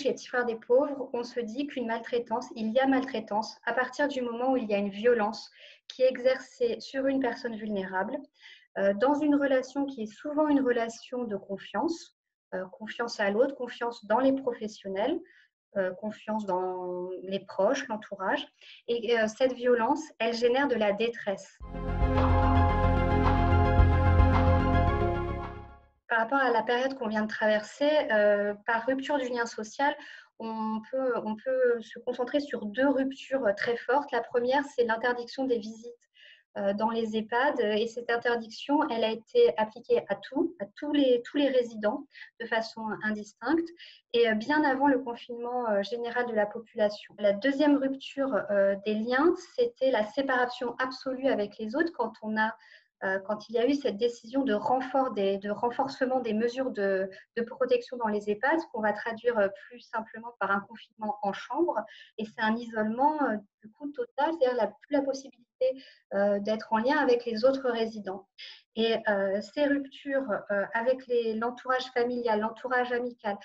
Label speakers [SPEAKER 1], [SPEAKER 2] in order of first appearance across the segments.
[SPEAKER 1] chez Frères des Pauvres, on se dit qu'une maltraitance, il y a maltraitance à partir du moment où il y a une violence qui est exercée sur une personne vulnérable, euh, dans une relation qui est souvent une relation de confiance, euh, confiance à l'autre, confiance dans les professionnels, euh, confiance dans les proches, l'entourage. Et cette violence, elle génère de la détresse. Par rapport à la période qu'on vient de traverser, par rupture du lien social, on peut, se concentrer sur deux ruptures très fortes. La première, c'est l'interdiction des visites euh, dans les EHPAD et cette interdiction, elle a été appliquée à tout, à tous les, résidents de façon indistincte et euh, bien avant le confinement euh, général de la population. La deuxième rupture des liens, c'était la séparation absolue avec les autres quand on a quand il y a eu cette décision de, renforcement des mesures de, protection dans les EHPAD, qu'on va traduire plus simplement par un confinement en chambre, et c'est un isolement du coup total, c'est-à-dire plus la possibilité euh, d'être en lien avec les autres résidents. Et euh, ces ruptures euh, avec l'entourage familial, l'entourage amical,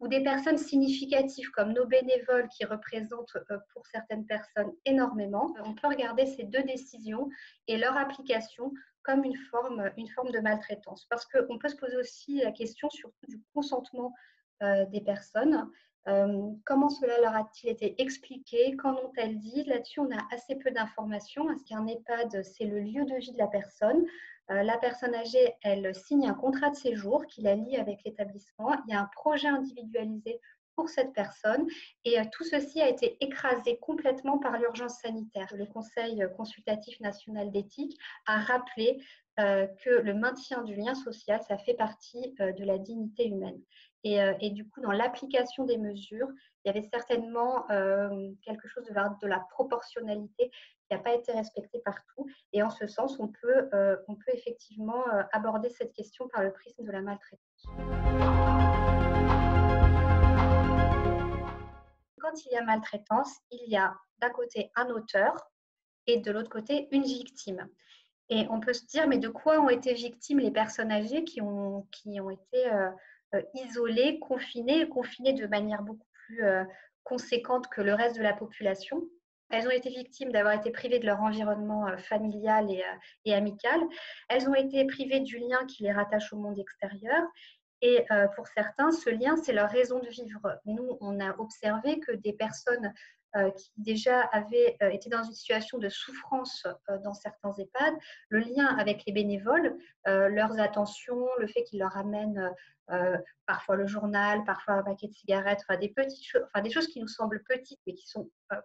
[SPEAKER 1] ou des personnes significatives comme nos bénévoles qui représentent pour certaines personnes énormément, on peut regarder ces deux décisions et leur application comme une forme, une forme de maltraitance. Parce qu'on peut se poser aussi la question surtout du consentement des personnes euh, comment cela leur a-t-il été expliqué? Qu'en ont-elles dit? Là-dessus, on a assez peu d'informations. Est-ce qu'un EHPAD, c'est le lieu de vie de la personne? Euh, La personne âgée, elle signe un contrat de séjour qui la lie avec l'établissement. Il y a un projet individualisé pour cette personne. Et euh, tout ceci a été écrasé complètement par l'urgence sanitaire. Le Conseil consultatif national d'éthique a rappelé que le maintien du lien social, ça fait partie de la dignité humaine. Euh, et, du coup, dans l'application des mesures, il y avait certainement euh, quelque chose de la, proportionnalité qui n'a pas été respecté partout. Et en ce sens, on peut, euh, on peut effectivement aborder cette question par le prisme de la maltraitance. Quand il y a maltraitance, il y a d'un côté un auteur et de l'autre côté une victime. Et on peut se dire, mais de quoi ont été victimes les personnes âgées qui ont, qui ont été isolées, confinées, confinées de manière beaucoup plus euh, conséquente que le reste de la population. Elles ont été victimes d'avoir été privées de leur environnement euh, familial et, amical. Elles ont été privées du lien qui les rattache au monde extérieur. Et pour certains, ce lien, c'est leur raison de vivre. Nous, on a observé que des personnes qui déjà avaient été dans une situation de souffrance dans certains EHPAD, le lien avec les bénévoles, leurs attentions, le fait qu'ils leur amènent euh, parfois le journal, parfois un paquet de cigarettes, enfin des petites choses, enfin des choses qui nous semblent petites mais qui sont euh,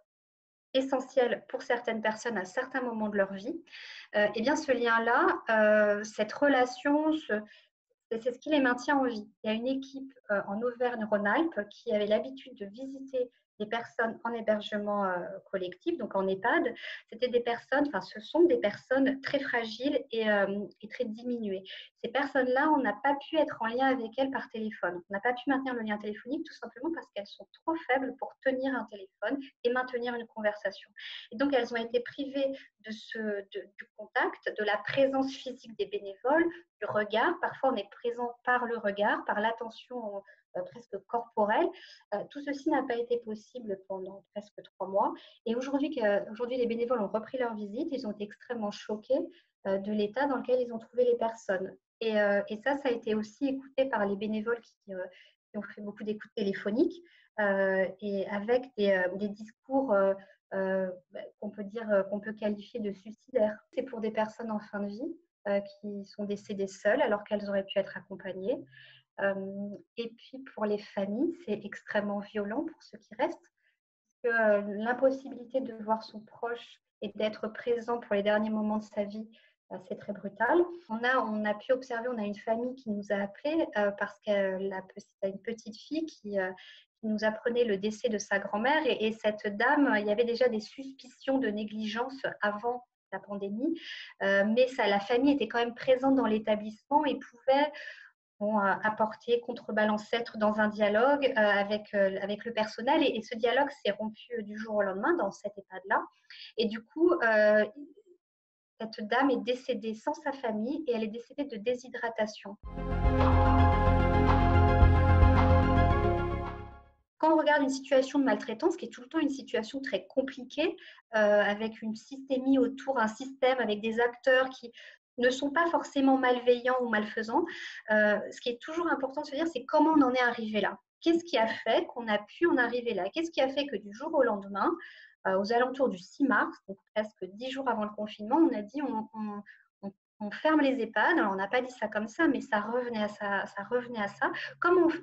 [SPEAKER 1] essentielles pour certaines personnes à certains moments de leur vie. et euh, eh bien ce lien-là, cette relation, c'est ce qui les maintient en vie. Il y a une équipe en Auvergne-Rhône-Alpes qui avait l'habitude de visiter des personnes en hébergement euh, collectif, donc en EHPAD, c'était des personnes, enfin ce sont des personnes très fragiles et, euh, et très diminuées. Ces personnes-là, on n'a pas pu être en lien avec elles par téléphone. On n'a pas pu maintenir le lien téléphonique tout simplement parce qu'elles sont trop faibles pour tenir un téléphone et maintenir une conversation. Et donc elles ont été privées de ce, du contact, de la présence physique des bénévoles, du regard. Parfois on est présent par le regard, par l'attention presque corporelle. Euh, tout ceci n'a pas été possible pendant presque trois mois. Et aujourd'hui, les bénévoles ont repris leur visite. Ils ont été extrêmement choqués euh, de l'état dans lequel ils ont trouvé les personnes. Et, ça, ça a été aussi écouté par les bénévoles qui, ont fait beaucoup d'écoutes téléphoniques et avec des, des discours qu'on peut dire qu'on peut qualifier de suicidaires. C'est pour des personnes en fin de vie qui sont décédées seules alors qu'elles auraient pu être accompagnées. Et puis pour les familles, c'est extrêmement violent pour ceux qui restent. Parce l'impossibilité de voir son proche et d'être présent pour les derniers moments de sa vie, euh, c'est très brutal. On a, on a pu observer, on a une famille qui nous a appelé parce qu'elle a une petite fille qui, nous apprenait le décès de sa grand-mère. Et, et, cette dame, il y avait déjà des suspicions de négligence avant la pandémie, mais ça, la famille était quand même présente dans l'établissement et pouvait apporter, contrebalancer, être dans un dialogue euh, avec, euh, avec le personnel. Et, ce dialogue s'est rompu du jour au lendemain dans cet EHPAD-là. Et du coup, euh, cette dame est décédée sans sa famille et elle est décédée de déshydratation. Quand on regarde une situation de maltraitance, qui est tout le temps une situation très compliquée, euh, avec une systémie autour, un système avec des acteurs qui ne sont pas forcément malveillants ou malfaisants, euh, ce qui est toujours important de se dire, c'est comment on en est arrivé là. Qu'est-ce qui a fait qu'on a pu en arriver là? Qu'est-ce qui a fait que du jour au lendemain, euh, aux alentours du 6 mars, donc presque 10 jours avant le confinement, on a dit on, ferme les EHPAD. Alors, on n'a pas dit ça comme ça, mais ça revenait à ça. Ça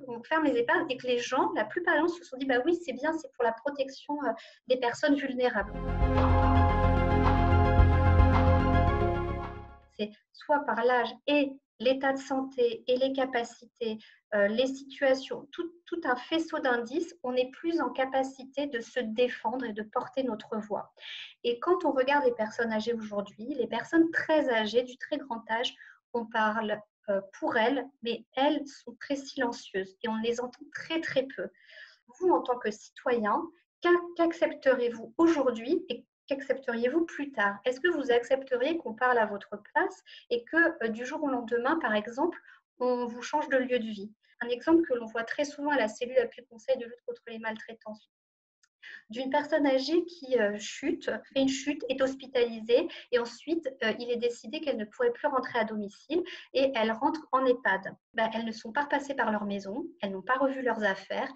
[SPEAKER 1] on, ferme les EHPAD et que les gens, la plupart des gens se sont dit, bah oui, c'est bien, c'est pour la protection euh, des personnes vulnérables. Soit par l'âge et l'état de santé et les capacités, euh, les situations, tout, un faisceau d'indices, on est plus en capacité de se défendre et de porter notre voix. Et quand on regarde les personnes âgées aujourd'hui, les personnes très âgées, du très grand âge, on parle euh, pour elles, mais elles sont très silencieuses et on les entend très très peu. Vous, en tant que citoyen, qu'accepterez-vous aujourd'hui et qu'accepteriez-vous plus tard? Est-ce que vous accepteriez qu'on parle à votre place et que euh, du jour au lendemain, par exemple, on vous change de lieu de vie? Un exemple que l'on voit très souvent à la cellule appui conseil de lutte contre les maltraitances. D'une personne âgée qui euh, chute, fait une chute, est hospitalisée et ensuite euh, il est décidé qu'elle ne pourrait plus rentrer à domicile et elle rentre en EHPAD. Ben, elles ne sont pas repassées par leur maison, elles n'ont pas revu leurs affaires,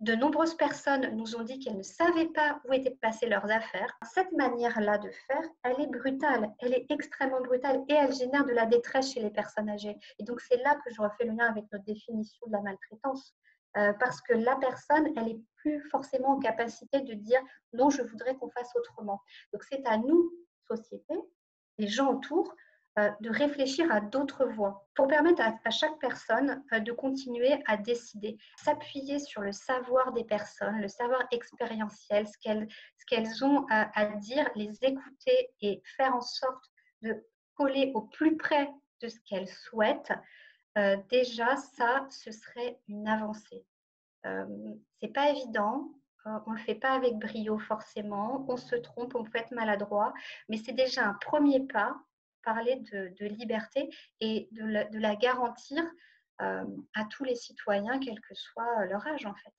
[SPEAKER 1] de nombreuses personnes nous ont dit qu'elles ne savaient pas où étaient passées leurs affaires. Cette manière-là de faire, elle est brutale, elle est extrêmement brutale et elle génère de la détresse chez les personnes âgées. Et donc c'est là que je refais le lien avec notre définition de la maltraitance. Euh, parce que la personne, elle n'est plus forcément en capacité de dire non, je voudrais qu'on fasse autrement. Donc c'est à nous, société, les gens autour, de réfléchir à d'autres voies pour permettre à, chaque personne euh, de continuer à décider, s'appuyer sur le savoir des personnes, le savoir expérientiel, ce qu'elles ont à, dire, les écouter et faire en sorte de coller au plus près de ce qu'elles souhaitent. Euh, déjà, ça, ce serait une avancée. Euh, c'est pas évident, on ne le fait pas avec brio forcément, on se trompe, on peut être maladroit, mais c'est déjà un premier pas parler de, liberté et de la, garantir euh, à tous les citoyens, quel que soit leur âge en fait.